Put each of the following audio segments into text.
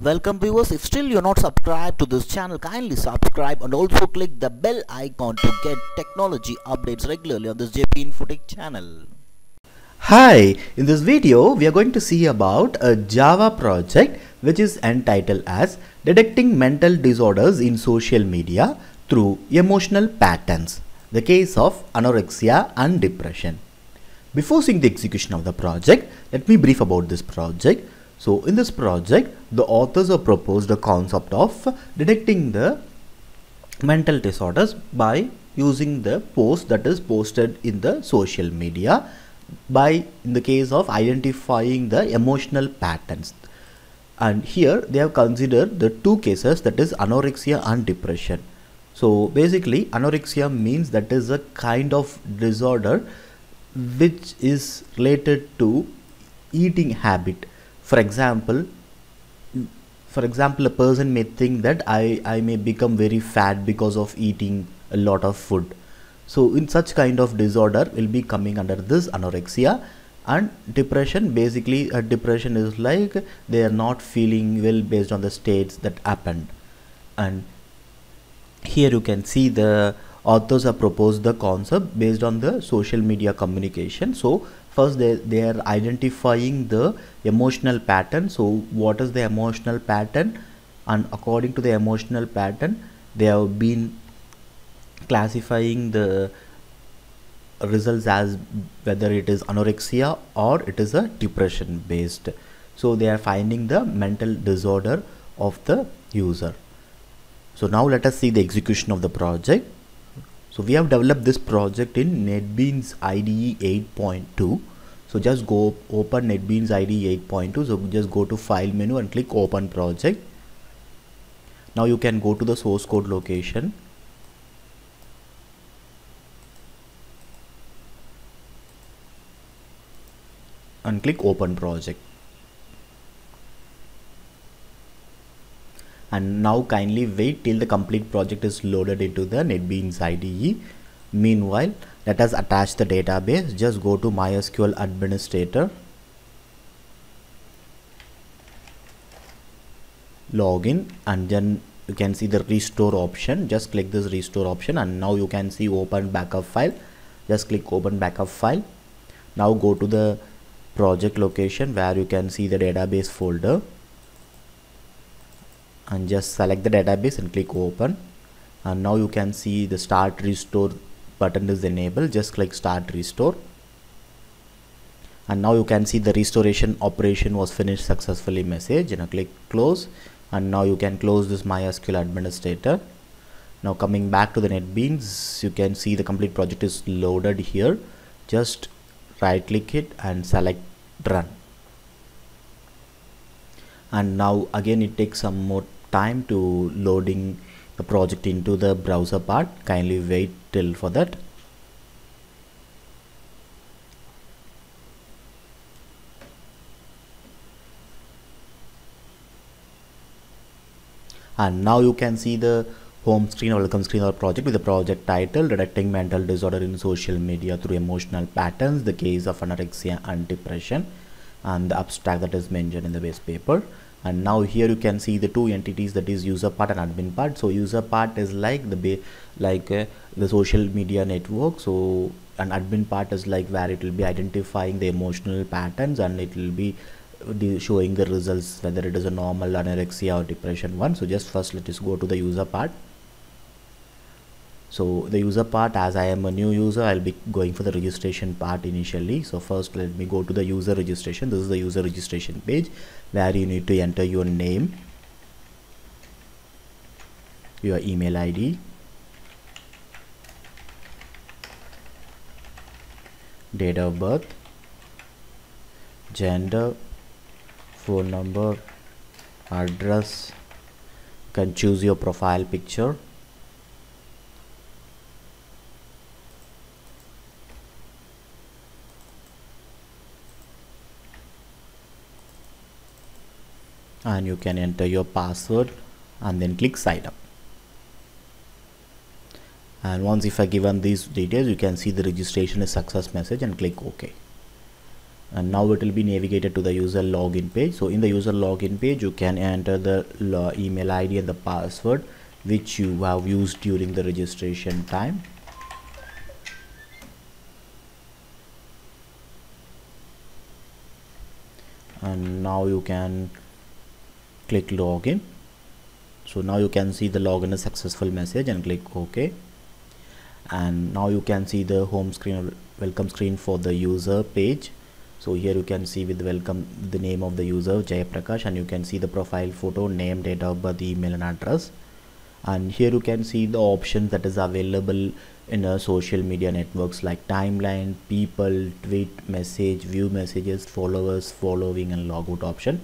Welcome viewers, if still you're not subscribed to this channel, kindly subscribe and also click the bell icon to get technology updates regularly on this JP Infotech channel. Hi, in this video we are going to see about a Java project which is entitled as Detecting Mental Disorders in Social Media through Emotional Patterns, the case of anorexia and depression. Before seeing the execution of the project, let me brief about this project. So in this project, the authors have proposed a concept of detecting the mental disorders by using the post that is posted in the social media by in the case of identifying the emotional patterns. And here they have considered the two cases that is anorexia and depression. So basically anorexia means that is a kind of disorder which is related to eating habit for example for example a person may think that i i may become very fat because of eating a lot of food. So in such kind of disorder will be coming under this anorexia and depression. Basically a depression is like they are not feeling well based on the states that happened. And here you can see the authors have proposed the concept based on the social media communication. So first they, they are identifying the emotional pattern. So what is the emotional pattern? And according to the emotional pattern they have been classifying the results as whether it is anorexia or it is a depression based. So they are finding the mental disorder of the user. So now let us see the execution of the project so we have developed this project in NetBeans IDE 8.2 so just go open NetBeans IDE 8.2 so just go to file menu and click open project. Now you can go to the source code location. And click open project and now kindly wait till the complete project is loaded into the NetBeans IDE meanwhile let us attach the database. Just go to MySQL administrator. Login. And then you can see the restore option. Just click this restore option. And now you can see open backup file. Just click open backup file. Now go to the project location where you can see the database folder and just select the database and click open. And now you can see the start restore button is enabled. Just click start restore. And now you can see the restoration operation was finished successfully message. And I click close. And now you can close this MySQL administrator. Now coming back to the NetBeans you can see the complete project is loaded here. Just right click it and select run. And now again it takes some more time to loading the project into the browser part. Kindly wait till for that. And now you can see the home screen or welcome screen or project with the project title detecting mental disorder in social media through emotional patterns the case of anorexia and depression and the abstract that is mentioned in the base paper and now here you can see the two entities that is user part and admin part. So user part is like the like uh, the social media network. So an admin part is like where it will be identifying the emotional patterns and it will be showing the results whether it is a normal anorexia or depression one. So just first let us go to the user part so the user part as I am a new user I'll be going for the registration part initially. So first let me go to the user registration. This is the user registration page where you need to enter your name your email ID date of birth gender phone number address. You can choose your profile picture and you can enter your password and then click sign up. And once if I given these details you can see the registration is success message and click OK. And now it will be navigated to the user login page. So in the user login page you can enter the email id and the password which you have used during the registration time. And now you can click login so now you can see the login is successful message and click ok. And now you can see the home screen welcome screen for the user page. So here you can see with welcome the name of the user Jayaprakash and you can see the profile photo name date of birth email and address. And here you can see the options that is available in a social media networks like timeline people tweet message view messages followers following and logout option.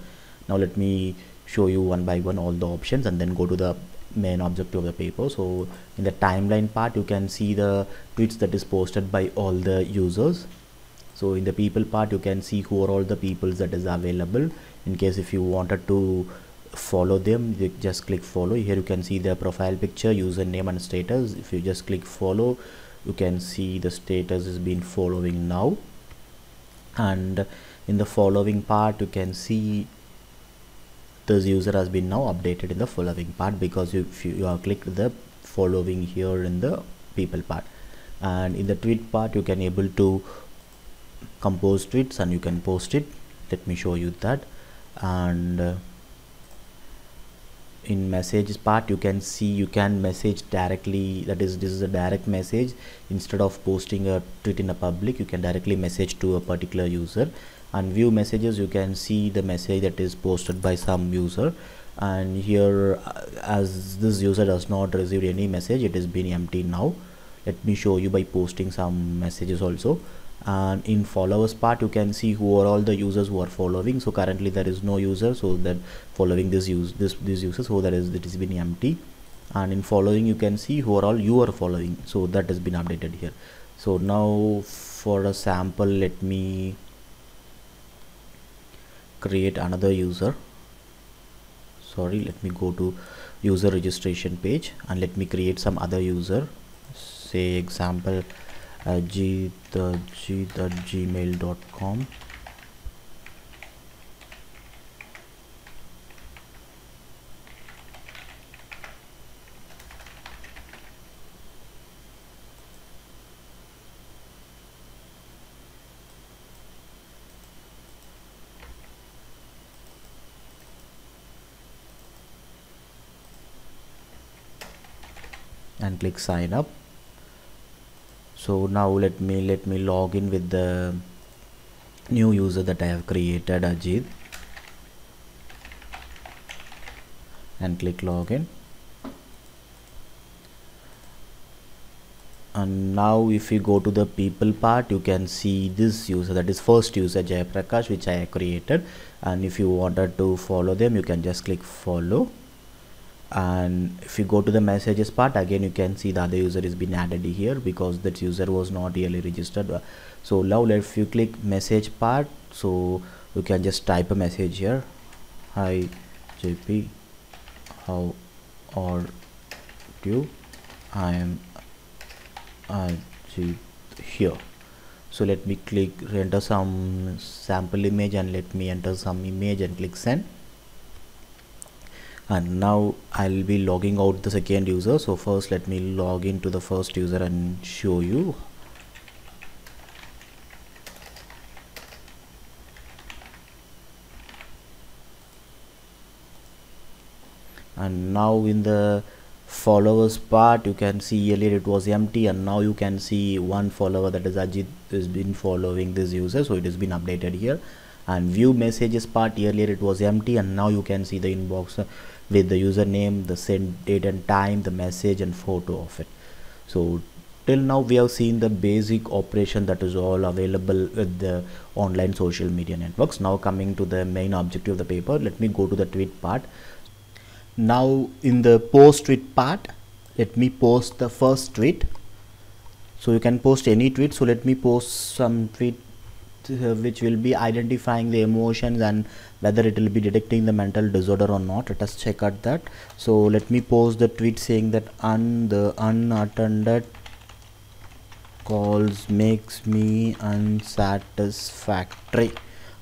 Now let me show you one by one all the options and then go to the main objective of the paper. So in the timeline part you can see the tweets that is posted by all the users. So in the people part you can see who are all the people that is available. In case if you wanted to follow them you just click follow. Here you can see their profile picture username and status. If you just click follow you can see the status is been following now. And in the following part you can see this user has been now updated in the following part because you, you have clicked the following here in the people part. And in the tweet part you can able to compose tweets and you can post it. Let me show you that. And uh, in messages part you can see you can message directly that is this is a direct message. Instead of posting a tweet in a public you can directly message to a particular user and view messages. You can see the message that is posted by some user. And here uh, as this user does not receive any message it is been empty now. Let me show you by posting some messages also. And in followers part you can see who are all the users who are following. So currently there is no user so that following this use this this user so that is it has been empty. And in following you can see who are all you are following. So that has been updated here. So now for a sample let me create another user. Sorry let me go to user registration page and let me create some other user. Say example uh, g the g the gmail.com click sign up. So now let me let me log in with the new user that I have created Ajit and click login. And now if you go to the people part you can see this user that is first user Jayaprakash which I created. And if you wanted to follow them you can just click follow and if you go to the messages part again you can see the other user is been added here because that user was not really registered. So now if you click message part so you can just type a message here. Hi jp how are you? I am Ajit here. So let me click enter some sample image and let me enter some image and click send and now I'll be logging out the second user. So first let me log into the first user and show you. And now in the followers part you can see earlier it was empty. And now you can see one follower that is Ajit has been following this user. So it has been updated here. And view messages part earlier it was empty. And now you can see the inbox with the username the send date and time the message and photo of it. So till now we have seen the basic operation that is all available with the online social media networks. Now coming to the main objective of the paper let me go to the tweet part. Now in the post tweet part let me post the first tweet. So you can post any tweet. So let me post some tweet Uh, which will be identifying the emotions and whether it will be detecting the mental disorder or not. Let us check out that. So let me post the tweet saying that un the unattended calls makes me unsatisfactory.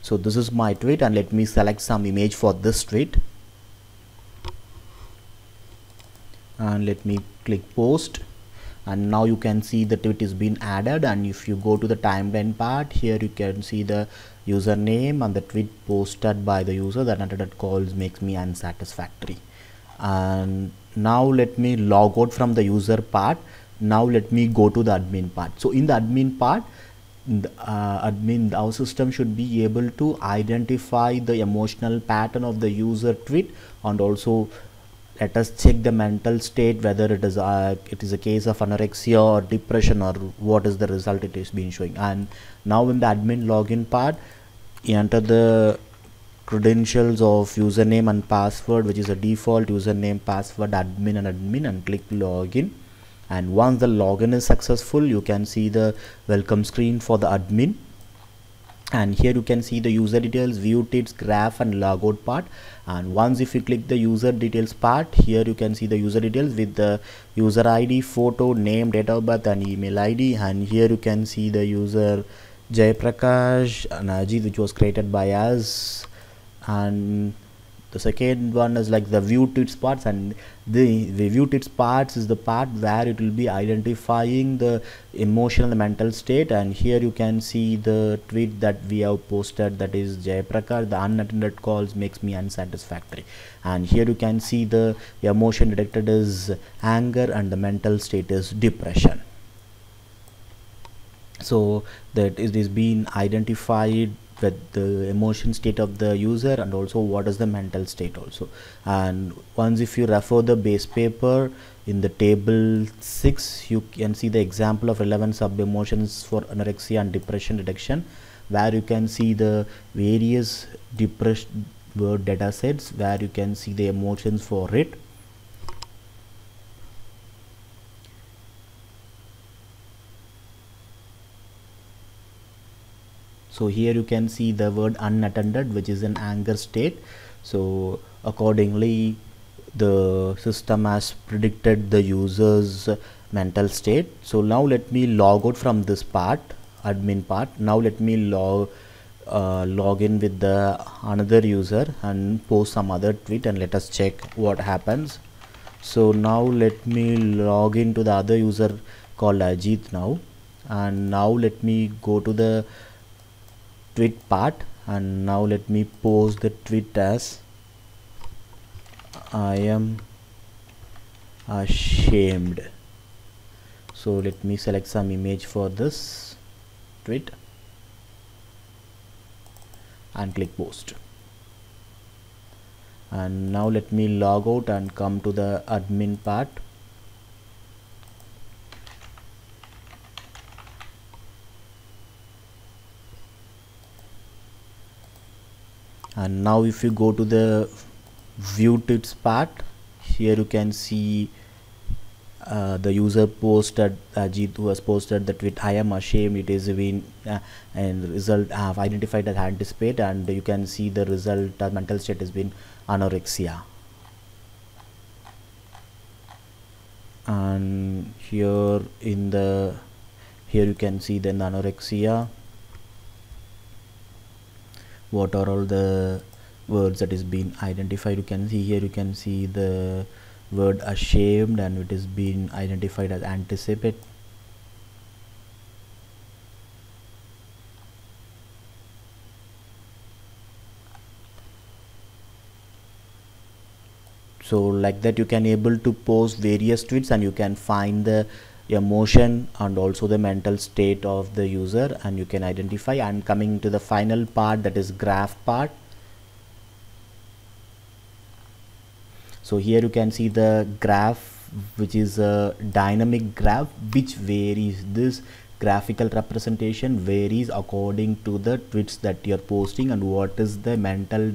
So this is my tweet and let me select some image for this tweet. And let me click post and now you can see that tweet is being added. And if you go to the timeline part here you can see the username and the tweet posted by the user. That that calls makes me unsatisfactory. And now let me log out from the user part. Now let me go to the admin part. So in the admin part the, uh, admin our system should be able to identify the emotional pattern of the user tweet and also let us check the mental state whether it is a, it is a case of anorexia or depression or what is the result it is being showing. And now in the admin login part you enter the credentials of username and password which is a default username password admin and admin and click login. And once the login is successful you can see the welcome screen for the admin and here you can see the user details view tweets graph and logout part. And once if you click the user details part here you can see the user details with the user id photo name date of birth and email id and here you can see the user Jayaprakash and Ajit which was created by us. And the second one is like the view tweets parts and the, the view parts is the part where it will be identifying the emotional and mental state and here you can see the tweet that we have posted that is Jayaprakash the unattended calls makes me unsatisfactory. And here you can see the emotion detected is anger and the mental state is depression. So that it is being identified with the emotion state of the user and also what is the mental state also. And once if you refer the base paper in the table 6 you can see the example of 11 sub emotions for anorexia and depression detection where you can see the various depression word data sets where you can see the emotions for it so here you can see the word unattended which is an anger state. So accordingly the system has predicted the user's mental state. So now let me log out from this part admin part. Now let me log uh, log in with the another user and post some other tweet and let us check what happens. So now let me log into the other user called Ajit now. And now let me go to the tweet part. And now let me post the tweet as I am ashamed. So let me select some image for this tweet and click post. And now let me log out and come to the admin part and now if you go to the view tweets part here you can see uh, the user posted Ajit who has posted the tweet I am ashamed it is been uh, and result I have identified as anticipate and you can see the result uh, mental state has been anorexia. And here in the here you can see the anorexia what are all the words that is being identified. You can see here you can see the word ashamed and it is being identified as anticipate. So like that you can able to post various tweets and you can find the emotion and also the mental state of the user and you can identify. And coming to the final part that is graph part. So here you can see the graph which is a dynamic graph which varies. This graphical representation varies according to the tweets that you're posting and what is the mental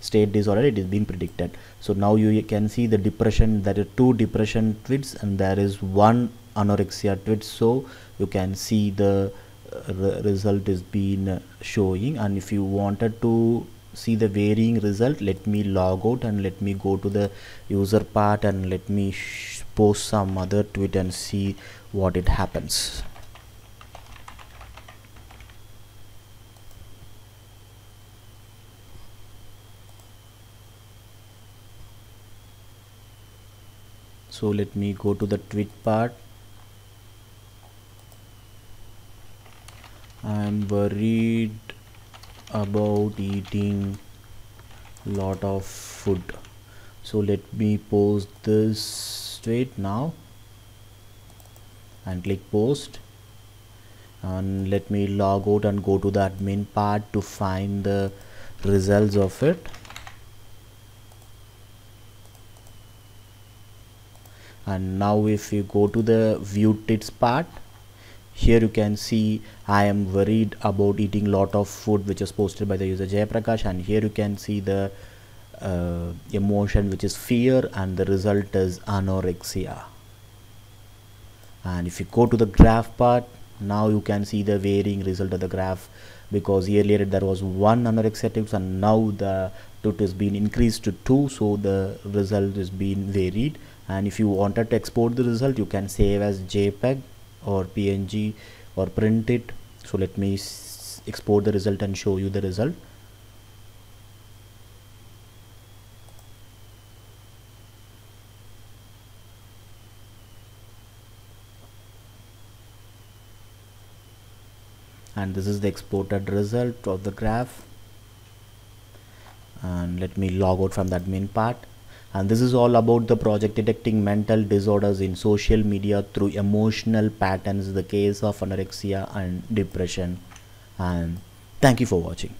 state disorder it is being predicted. So now you can see the depression. There are two depression tweets and there is one anorexia to it so you can see the uh, re result is been showing. And if you wanted to see the varying result let me log out and let me go to the user part and let me post some other tweet and see what it happens. So let me go to the tweet part. I'm worried about eating lot of food. So let me post this tweet now. And click post. And let me log out and go to the admin part to find the results of it. And now if you go to the view tweets part here you can see I am worried about eating lot of food which is posted by the user Jayaprakash and here you can see the uh, emotion which is fear and the result is anorexia. And if you go to the graph part now you can see the varying result of the graph because earlier there was one anorexia tips and now the tut has been increased to two so the result is being varied. And if you wanted to export the result you can save as jpeg or png or print it. So let me export the result and show you the result. And this is the exported result of the graph. And let me log out from the admin part and this is all about the project detecting mental disorders in social media through emotional patterns the case of anorexia and depression. And thank you for watching